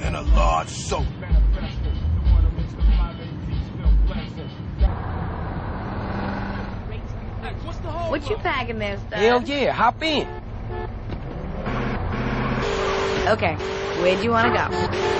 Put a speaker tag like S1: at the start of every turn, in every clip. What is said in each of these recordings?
S1: and a large soda.
S2: What you packing there, stud?
S3: Hell yeah, hop in.
S2: Okay, where'd you want to go?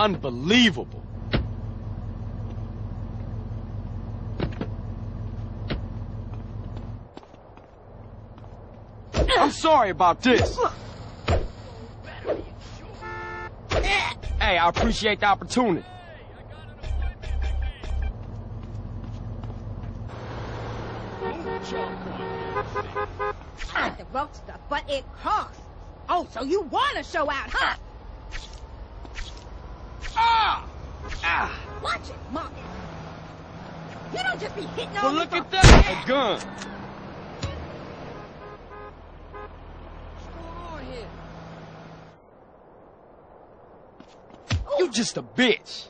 S3: Unbelievable. I'm sorry about this. Hey, I appreciate the opportunity.
S4: The road stuff, but it costs. Oh, so you want to show out, huh? Watch it, Mark. You don't just be hitting
S3: Well,
S4: on me
S3: look at that! A gun. You just a bitch.